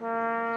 Mm-hmm.